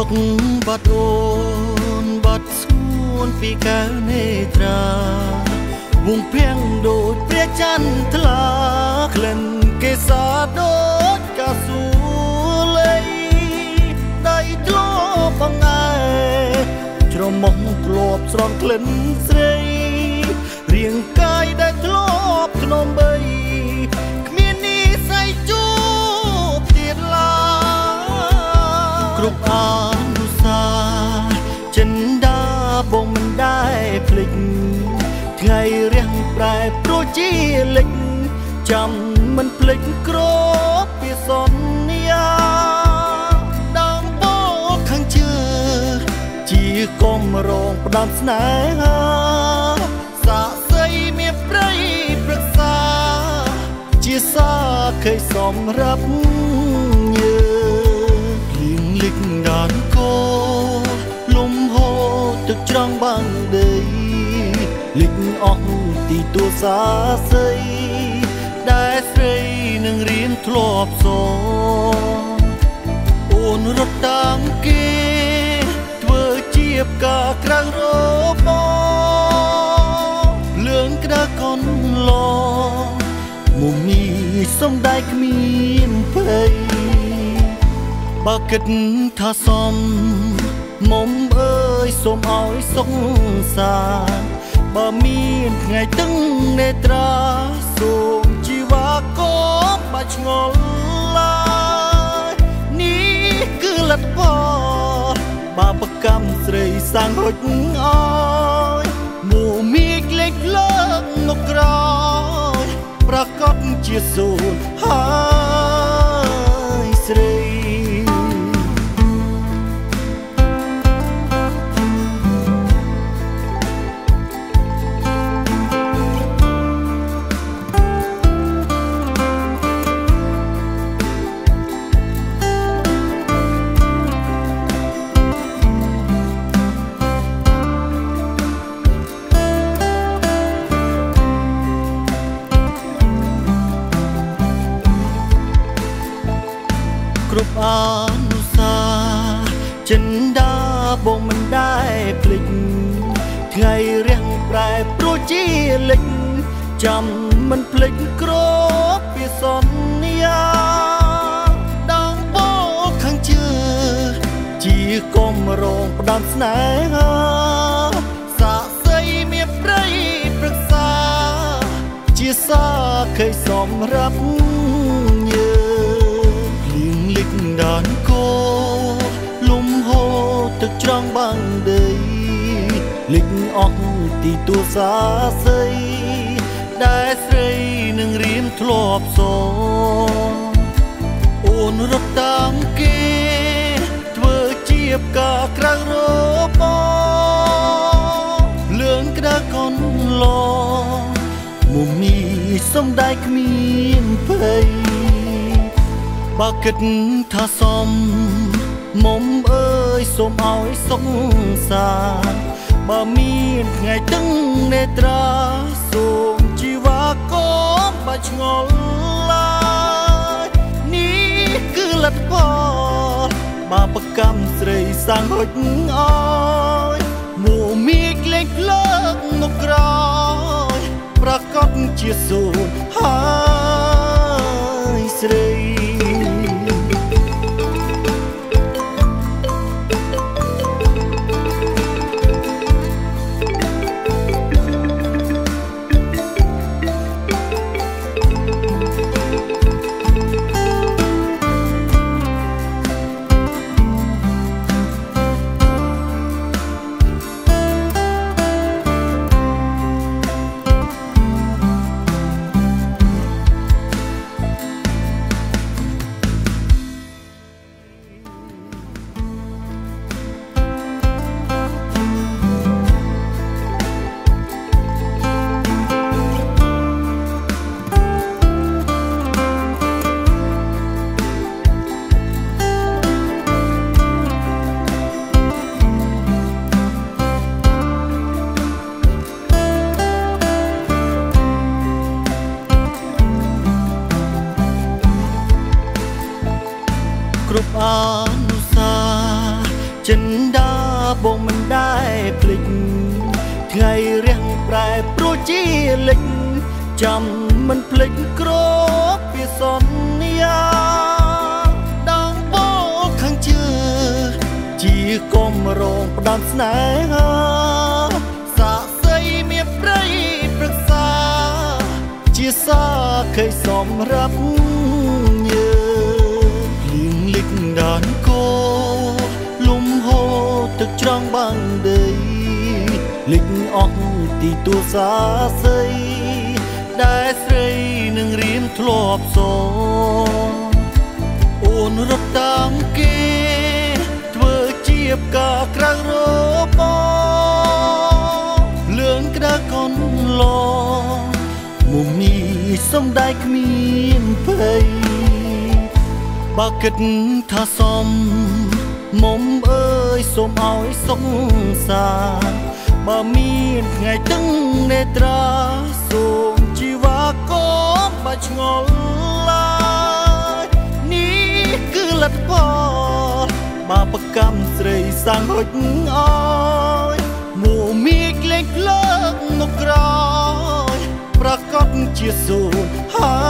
សុខបាត់អូនបាត់ស្ងួនពីកែវនេត្រាវងភៀងដូចព្រះច័ន្ទថ្លាក្លិនគេសាដូចកាស៊ូលេដៃធ្លាប់បងឯច្រមុះធ្លាប់ស្រង់ក្លិនស្រីរាងកាយដែលធ្លាប់ធ្នមបីគ្មាននិស័យជួបទៀតឡើយគ្រប់អា ជាលិចចាំមិនភ្លេចក្របពីសន្យាដើមបោខាងជើជាកុំរងផ្ដាំស្នេហាសាកសីមានប្រៃប្រឹក្សា ជាសាខេសម្រាប់ញើលៀងលិចដានកោលំហូរទឹកច្រងបាំងដីលិចអស់ ទីទួសាស័យដែលស្រីនឹងរៀនធ្លាប់សអូនរត់តាមគេ ធ្វើជាបកាក្រៅរបលឿងក្តៅកុនឡមុំមីសំដែកគ្មានភ័យបើគិតថាសំមុំអើយសូមឲ្យសុខសាន្ត បើមានថ្ងៃទឹងនេត្រាសូមជីវ៉ាកុំបាច់ឆ្ងល់ឡើយនេះគឺលទ្ធផលបាបកម្មស្រីសាំងហុចអើយមួមីកលេចលើកមកក្រោយប្រកាសជាសូនហើយស្រី ព្រោះជាលិចចាំមិនភ្លេចក្របពីសន្យាដងបោខាងជើជាកុំរងផ្ដាំស្នេហាសាកសីមានប្រៃប្រឹក្សា ជាសាខេសម្រាប់ញើដានកោលំហូរទឹកច្រងបាំងដី លិចអស់ទីទួសាស័យដែលស្រីនឹងរៀនធ្លាប់សអូនរត់តាមគេ ធ្វើជាបកាក្រៅរបលឿងក្តៅកុនឡមុំមីសំដែកគ្មានភ័យបើគិតថាសមមុំអើយសូមឲ្យសុខសាន្ត បើមានថ្ងៃទឹងនេត្រាសូមជីវ៉ាកុំបាច់ឆ្ងល់ឡើយនេះគឺលទ្ធផលបាបកម្មស្រីសាំងហុចអើយមួមីកលេចលើកមកក្រោយប្រកាសជាសូនហើយស្រី គ្រប់អនុសាបងមិនដែរភ្លេចថ្ងៃរះប្រែព្រោះជាលិចចាំមិនភ្លេចក្របពីសន្យាដងបោខាងជើជាកុំរងផ្ដាំស្នេហាសាកសីមានព្រៃព្រឹក្សា ជាសាខេសម្រាប់ ដានគោលំហូរទឹកច្រងបាំងដីលិចអស់ទីទួសាស័យដែលស្រីនឹងរៀមធ្លាប់សងអូនរត់តាមគេ ធ្វើជាបកាក្រៅរបលឿងក្តៅកូនឡមុំមីសំដែកគ្មានភ័យ បើគិតថាសំមុំអើយសូមឲ្យសុខសាបើមានថ្ងៃតឹងនេត្រាសូមជីវ៉ាកុំបាឆ្ងល់ឡើយនេះគឺលទ្ធផលបាបកម្មស្រីសាំងហុចអើយមួមីកលេខលើកមុខក្រោយប្រកាសជាសូនហើយស្រី